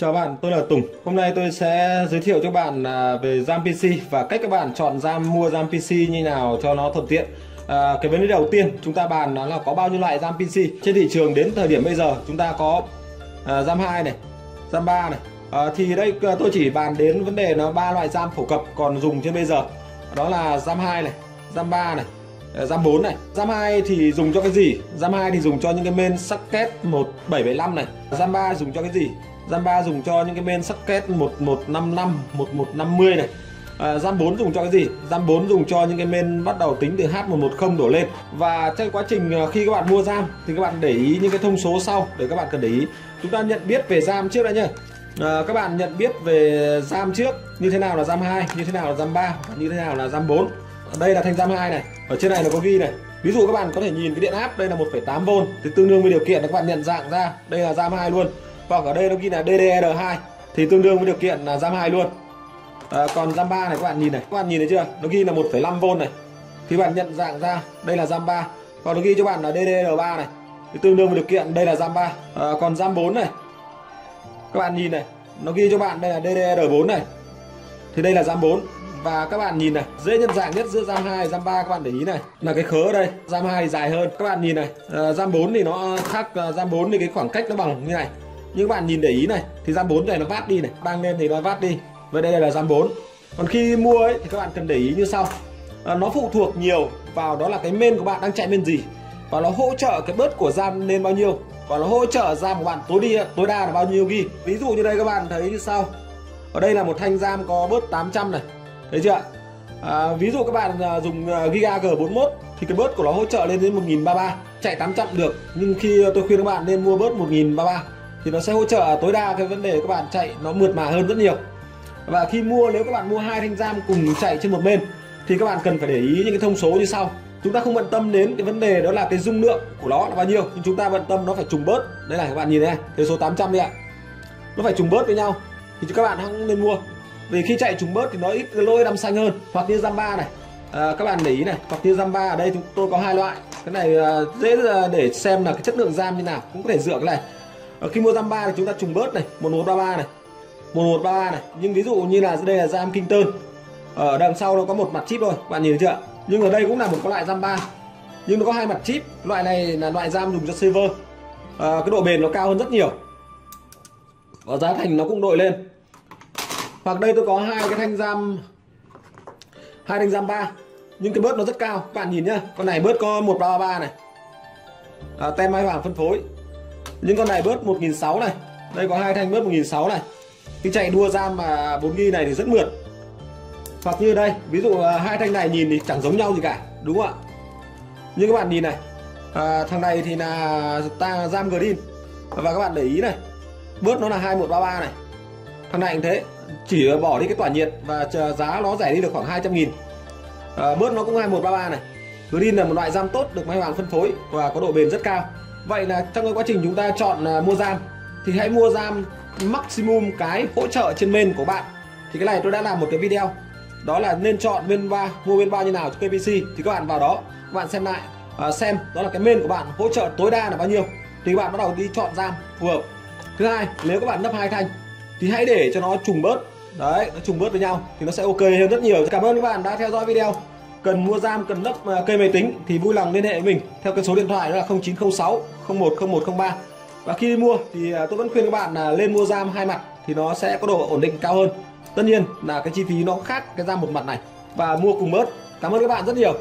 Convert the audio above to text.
Chào bạn, tôi là Tùng. Hôm nay tôi sẽ giới thiệu cho bạn à, về RAM PC và cách các bạn chọn RAM mua RAM PC như nào cho nó thuận tiện. À, cái vấn đề đầu tiên chúng ta bàn đó là có bao nhiêu loại RAM PC trên thị trường đến thời điểm bây giờ chúng ta có à, RAM 2 này, RAM 3 này. À, thì đây à, tôi chỉ bàn đến vấn đề nó ba loại RAM phổ cập còn dùng trên bây giờ. Đó là RAM 2 này, RAM 3 này, à, RAM 4 này. RAM 2 thì dùng cho cái gì? RAM 2 thì dùng cho những cái main socket 1775 này. RAM 3 dùng cho cái gì? RAM 3 dùng cho những cái main socket 1155, 1150 này. À, RAM 4 dùng cho cái gì? RAM 4 dùng cho những cái main bắt đầu tính từ H110 đổ lên. Và trong quá trình à, khi các bạn mua RAM thì các bạn để ý những cái thông số sau để các bạn cần để ý. Chúng ta nhận biết về RAM trước đã nhá. À, các bạn nhận biết về RAM trước như thế nào là RAM 2, như thế nào là RAM 3, như thế nào là RAM 4. Ở đây là thanh RAM 2 này. Ở trên này nó có ghi này. Ví dụ các bạn có thể nhìn cái điện áp đây là 1,8V thì tương đương với điều kiện là các bạn nhận dạng ra đây là RAM 2 luôn hoặc ở đây nó ghi là DDR2 thì tương đương với điều kiện là RAM 2 luôn. À, còn RAM 3 này các bạn nhìn này các bạn nhìn thấy chưa? Nó ghi là 1,5V này. Thì bạn nhận dạng ra đây là RAM 3 còn nó ghi cho bạn là DDR3 này thì tương đương với điều kiện đây là RAM 3 à, còn RAM 4 này các bạn nhìn này nó ghi cho bạn đây là DDR4 này. Thì đây là RAM 4 và các bạn nhìn này dễ nhận dạng nhất giữa RAM 2 RAM 3 các bạn để ý này. Là cái khớ ở đây RAM 2 dài hơn. Các bạn nhìn này à, RAM 4 thì nó khác uh, RAM 4 thì cái khoảng cách nó bằng như này như các bạn nhìn để ý này thì RAM 4 này nó vát đi này đang lên thì nó vát đi. Vậy đây là RAM 4 còn khi mua ấy thì các bạn cần để ý như sau. À, nó phụ thuộc nhiều vào đó là cái main của bạn đang chạy bên gì. Và nó hỗ trợ cái bớt của RAM lên bao nhiêu. Và nó hỗ trợ RAM của bạn tối đi tối đa là bao nhiêu ghi. Ví dụ như đây các bạn thấy như sau. Ở đây là một thanh RAM có bớt 800 này. Thấy chưa à, ví dụ các bạn à, dùng à, Giga G41 thì cái bớt của nó hỗ trợ lên đến 1033 chạy 800 được nhưng khi tôi khuyên các bạn nên mua bớt 1033 thì nó sẽ hỗ trợ tối đa cái vấn đề các bạn chạy nó mượt mà hơn rất nhiều. Và khi mua nếu các bạn mua hai thanh RAM cùng chạy trên một bên thì các bạn cần phải để ý những cái thông số như sau. Chúng ta không bận tâm đến cái vấn đề đó là cái dung lượng của nó là bao nhiêu nhưng chúng ta bận tâm nó phải trùng bớt. Đây là các bạn nhìn này cái số 800 đây ạ. Nó phải trùng bớt với nhau thì các bạn không nên mua. Vì khi chạy trùng bớt thì nó ít cái lỗi đâm xanh hơn. Hoặc như RAM ba này à, các bạn để ý này hoặc như RAM ba ở đây chúng tôi có hai loại. Cái này à, dễ à, để xem là cái chất lượng RAM như nào cũng có thể dựa cái này ở khi mua RAM ba thì chúng ta trùng bớt này 1133 này 1133 này. Nhưng ví dụ như là đây là RAM Kinh Tơn ờ, ở đằng sau nó có một mặt chip thôi bạn nhìn thấy chưa? Nhưng ở đây cũng là một cái loại RAM ba nhưng nó có hai mặt chip loại này là loại RAM dùng cho server. À, cái độ bền nó cao hơn rất nhiều. Và giá thành nó cũng đội lên. Hoặc đây tôi có hai cái thanh RAM hai thanh RAM ba nhưng cái bớt nó rất cao các bạn nhìn nhá con này bớt có 1333 này. À, tem mai vàng phân phối những con này bớt 1006 này. Đây có hai thanh bớt 1006 này. Khi chạy đua RAM mà 4 ghi này thì rất mượt. Hoặc như đây ví dụ à, hai thanh này nhìn thì chẳng giống nhau gì cả đúng không ạ? Như các bạn nhìn này à, thằng này thì là ta RAM Green. Và các bạn để ý này bớt nó là 2133 này. Thằng này cũng thế chỉ bỏ đi cái tỏa nhiệt và giá nó rẻ đi được khoảng 200 nghìn. À, bớt nó cũng 2133 này. Green là một loại RAM tốt được máy hoàng phân phối và có độ bền rất cao vậy là trong cái quá trình chúng ta chọn à, mua RAM thì hãy mua RAM maximum cái hỗ trợ trên main của bạn. Thì cái này tôi đã làm một cái video. Đó là nên chọn bên ba, mua bên ba như nào cho KPC thì các bạn vào đó, các bạn xem lại à, xem đó là cái main của bạn, hỗ trợ tối đa là bao nhiêu. Thì các bạn bắt đầu đi chọn RAM phù hợp. Thứ hai, nếu các bạn nấp hai thanh, thì hãy để cho nó trùng bớt. Đấy, nó trùng bớt với nhau, thì nó sẽ ok hơn rất nhiều. Cảm ơn các bạn đã theo dõi video cần mua RAM cần lắp à, cây máy tính thì vui lòng liên hệ với mình theo cái số điện thoại đó là 0906 010103 và khi mua thì à, tôi vẫn khuyên các bạn là lên mua RAM hai mặt thì nó sẽ có độ ổn định cao hơn. Tất nhiên là cái chi phí nó khác cái RAM một mặt này. Và mua cùng bớt. Cảm ơn các bạn rất nhiều.